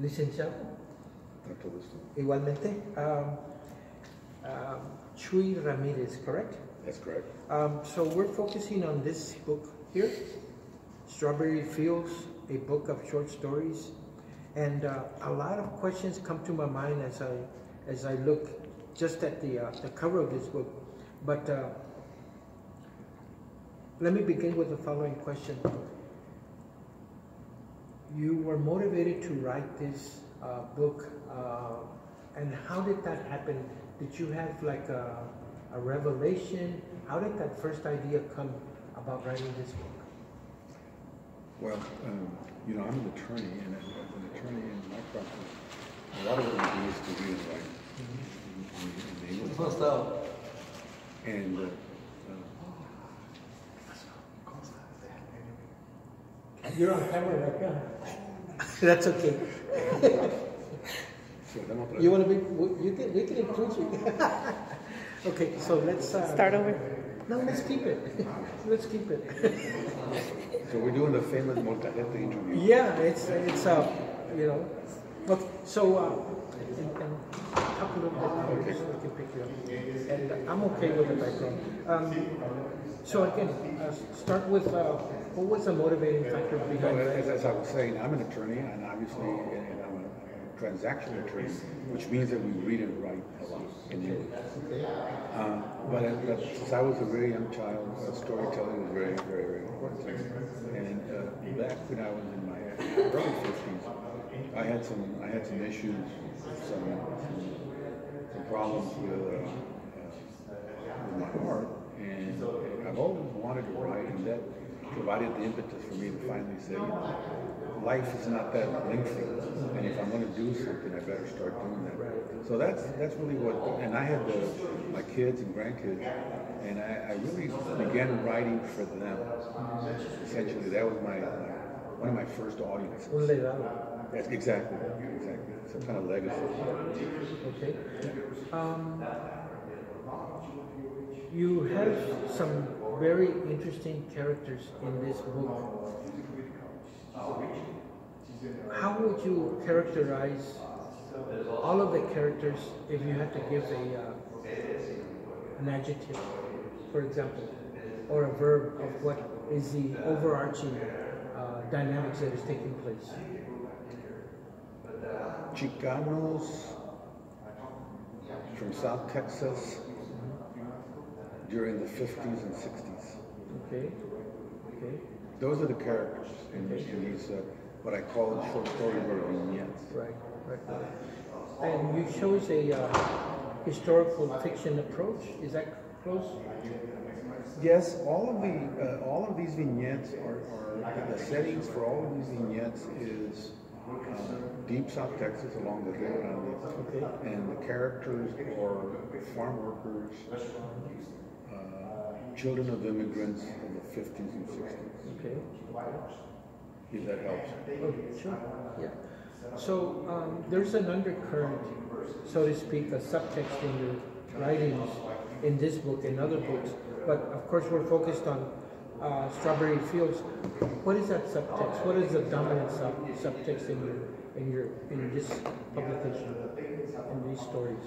Licenciado, gusto. igualmente. Um, um, Chuy Ramirez, correct? That's correct. Um, so we're focusing on this book here, Strawberry Fields, a book of short stories, and uh, a lot of questions come to my mind as I as I look just at the uh, the cover of this book. But uh, let me begin with the following question: You were motivated to write this uh, book, uh, and how did that happen? Did you have like a a revelation? How did that first idea come about writing this book? Well, um, you know, I'm an attorney, and as, as an attorney in my practice, a lot of what we do is to read and write. Mm-hmm. What's up? And You're on camera right now. That's okay. so, dame otra You want to be? You can. We can include you. okay, so let's uh, Start over. No, let's keep it. let's keep it. So we're doing the famous Molcajete interview. yeah, it's it's uh, you know. Okay, so uh, and, and talk a little bit louder Okay. so we can pick you up. And I'm okay with the background. Um, so again, uh, start with uh, what was the motivating factor behind as, it? as I was saying, I'm an attorney, and obviously, and I'm a transactional attorney, which means that we read and write a lot in English. Okay. Um, but, uh, but since I was a very young child, uh, storytelling was very, very, very important to me. And uh, back when I was in my early fifties, I had some, I had some issues, some, some, some problems with, uh, uh, with my heart, and I've always wanted to write, and that provided the impetus for me to finally say, you know, life is not that lengthy, and if I'm going to do something, I better start doing that. So that's that's really what, and I had the, my kids and grandkids, and I, I really began writing for them. Essentially, that was my, one of my first audiences. Exactly, exactly. Some kind of legacy. Okay. Um, you have some very interesting characters in this book. How would you characterize all of the characters if you had to give a uh, an adjective, for example, or a verb of what is the overarching uh, dynamics that is taking place? Chicanos from South Texas during the 50s and 60s. Okay. Okay. Those are the characters in, in these, uh, what I call short story or vignettes. Right, right. And you chose a uh, historical fiction approach. Is that close? Yes, all of the uh, all of these vignettes are, are the settings for all of these vignettes is uh, deep South Texas along the Rio Grande, Okay. and the characters are farm workers, children of immigrants of the 50s and 60s. Okay. If that helps. Oh, sure. Yeah. So um, there's an undercurrent, so to speak, a subtext in your writings in this book and other books. But of course, we're focused on uh, Strawberry Fields. What is that subtext? What is the dominant sub subtext in your in your in this publication in these stories?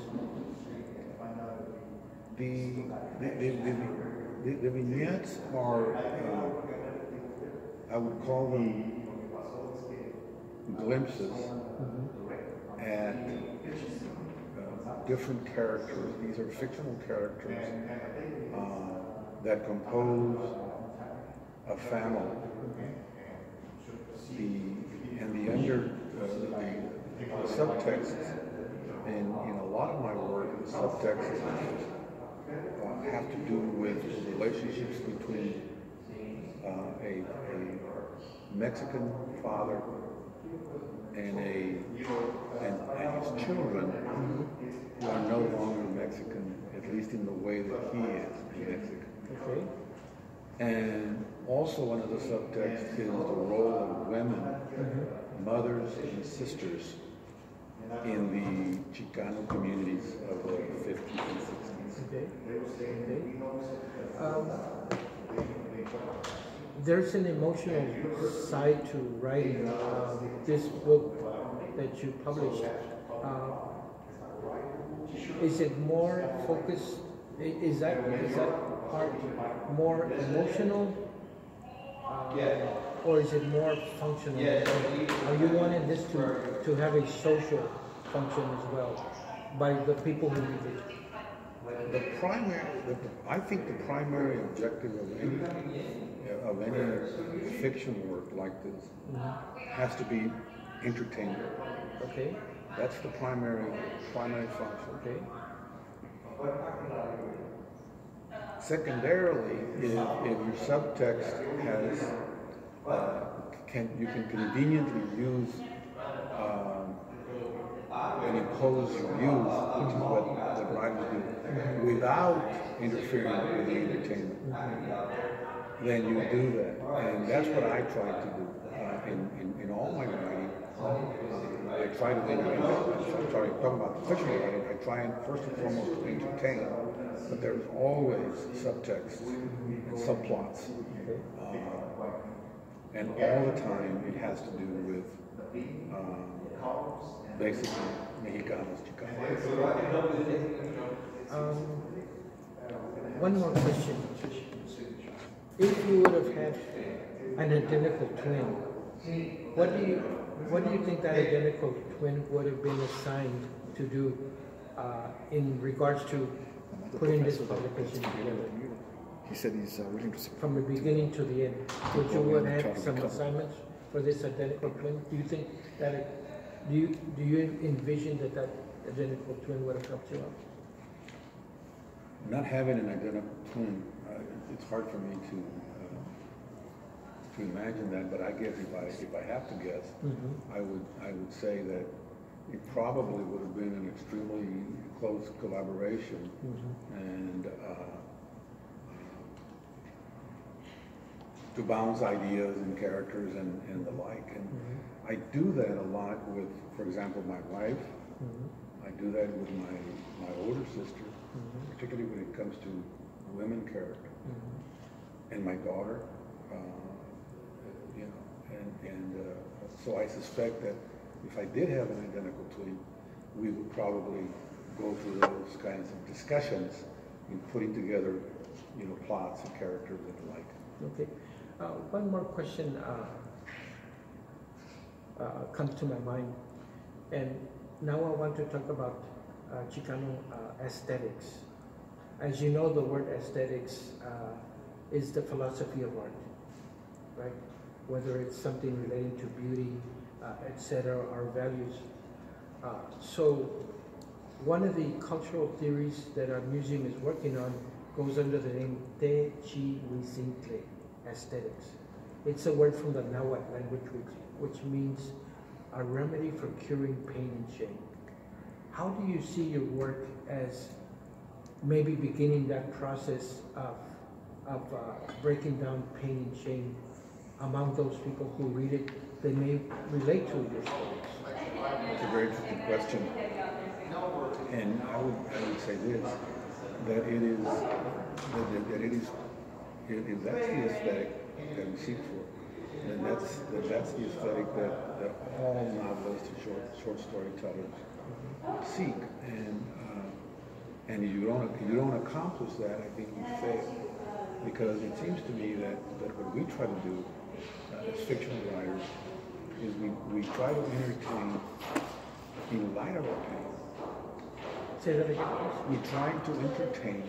The, the, the, the, the, the vignettes are, uh, I would call them glimpses at uh, different characters. These are fictional characters uh, that compose a family. The, and the under, uh, the, the subtext in, in a lot of my work, the subtext uh, have to do with relationships between uh, a, a Mexican father and a and, and his children who are no longer Mexican, at least in the way that he is Mexican. Okay. And also one of the subtexts is the role of women, mothers and sisters in the Chicano communities of the 50s and 60s. Okay. Okay. Um, there's an emotional side to writing. Uh, this book that you published, uh, is it more focused? Is that is that part more emotional, uh, or is it more functional? Are you wanting this to to have a social function as well by the people who read it? The primary, the, I think the primary objective of any of any fiction work like this has to be entertainment. Okay. That's the primary primary function. Okay. Secondarily, if, if your subtext has uh, can you can conveniently use um, and impose your views, which is what, do, without interfering with the entertainment, then you do that. And that's what I try to do uh, in, in, in all my writing. Uh, I try to, I'm sorry, talking about the fiction writing, I try and first and foremost to entertain, but there's always subtexts and subplots. Uh, and all the time it has to do with um, basically Mexicanos, Chicanos. Um, one more question. If you would have had an identical twin, what do you what do you think that identical twin would have been assigned to do uh, in regards to putting this publication together? He said he's uh, willing to From the beginning to the end, would you would have some assignments for this identical twin? Do you think that it, do you do you envision that that identical twin would have helped you out? Not having an identical twin, uh, it's hard for me to uh, to imagine that. But I guess if I if I have to guess, Mm-hmm. I would I would say that it probably would have been an extremely close collaboration, Mm-hmm. and uh, to bounce ideas and characters and, and the like. And Mm-hmm. I do that a lot with, for example, my wife. Mm-hmm. I do that with my my older sister, Mhm. particularly when it comes to women character, Mm-hmm. and my daughter. Uh, you know, and and uh, so I suspect that if I did have an identical twin, we would probably go through those kinds of discussions in putting together, you know, plots and characters and the like. Okay. Uh, one more question uh, to my mind, and now I want to talk about uh, Chicano uh, aesthetics. As you know, the word aesthetics uh, is the philosophy of art, right? Whether it's something relating to beauty, uh, etc., or values. Uh, so, one of the cultural theories that our museum is working on goes under the name Te Chi Huizincle aesthetics. It's a word from the Nahuatl language which, which means a remedy for curing pain and shame. How do you see your work as maybe beginning that process of, of uh, breaking down pain and shame among those people who read it? They may relate to your stories. It's a very interesting question. And I would, I would say this, that it is, that, that- that it is, if that's the aesthetic that we seek for, And that's, that that's the aesthetic that, that all novelists and short, short storytellers seek. And, uh, and if you don't, you don't accomplish that, I think you fail. Because it seems to me that, that what we try to do uh, as fictional writers is we, we try to entertain in light of our pain. Say that again. We try to entertain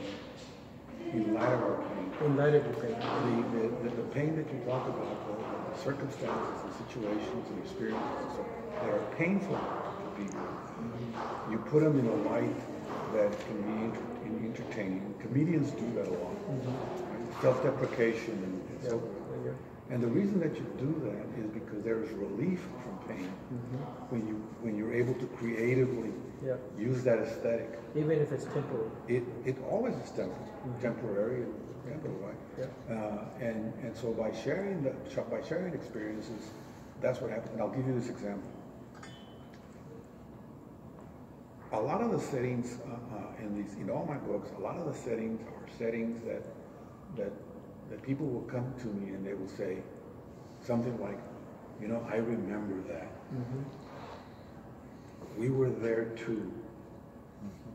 in light of our pain. In light of your pain. The, the, the, the pain that you talk about, the, the circumstances, the situations and experiences and so, that are painful to people, you put them in a light that can be enter, in- entertaining. Comedians do that a lot. Mm-hmm. right? Self-deprecation and, and so forth. And the reason that you do that is because there is relief from pain when you when you're able to creatively Yeah. use that aesthetic. Even if it's temporary. It it always is temporary, temporary and temporary, right? Yeah. Uh, and and so by sharing the by sharing experiences, that's what happens. And I'll give you this example. A lot of the settings uh, uh, in these in all my books, a lot of the settings are settings that that that people will come to me and they will say something like, you know, I remember that. Mhm. We were there too,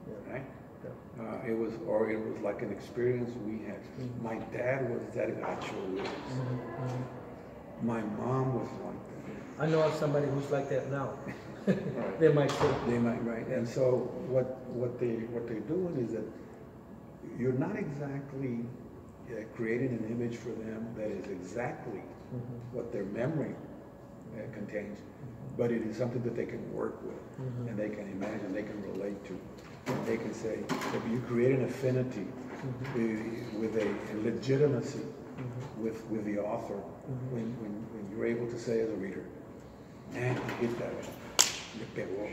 Yeah. right? Yeah. Uh, it was, or it was like an experience we had. Mhm. My dad was that actual witness. Mhm, mhm. My mom was like that. I know of somebody who's like that now. Right. They might say. They might, right? And so what, what they, what they're doing is that you're not exactly uh, creating an image for them that is exactly Mhm. what their memory uh, contains, but it is something that they can work with Mhm. and they can imagine, they can relate to. And they can say, if you create an affinity uh, with a legitimacy Mhm. with, with the author, when, when, when you're able to say as a reader, man, you hit that one, you pegó.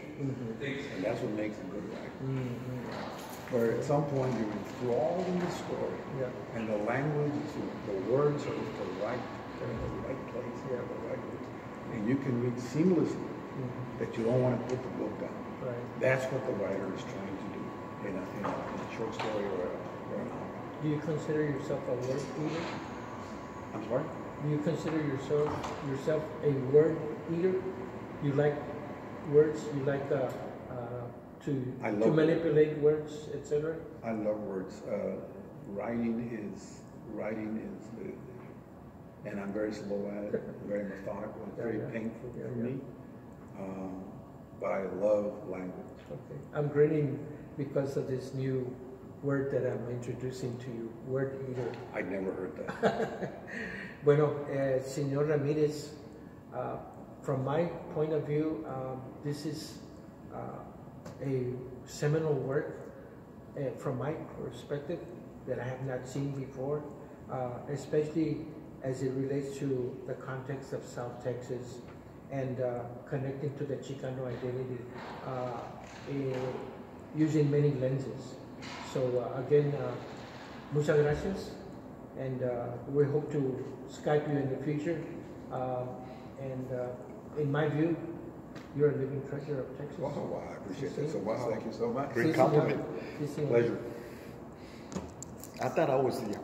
And that's what makes a good writer. Where at some point you're enthralled in the story, Yeah. and the language, the words are at the right, they're in the right place, they're the right place. And you can read seamlessly Mhm. that you don't want to put the book down. Right. That's what the writer is trying to do in a, in a, in a short story or a, or a novel. Do you consider yourself a word eater? I'm sorry? Do you consider yourself yourself a word eater? You like words? You like uh, to I to manipulate words, etc. I love words. Uh, writing is writing is, uh, and I'm very slow at it, very methodical. It's very Yeah, yeah. painful Yeah, for yeah. me, um, but I love language. Okay. I'm grinning because of this new word that I'm introducing to you, word eater. I'd never heard that. Bueno, eh, señor Ramírez, uh, from my point of view, um, this is uh, a seminal work uh, from my perspective that I have not seen before, uh, especially as it relates to the context of South Texas and uh, connecting to the Chicano identity uh, eh, using many lenses. So uh, again, uh, muchas gracias and we hope to Skype you in the future. And in my view, you're a living treasure of Texas. Wow, wow, I appreciate that so much. Wow. Thank you so much. Great compliment. Pleasure. I thought I was the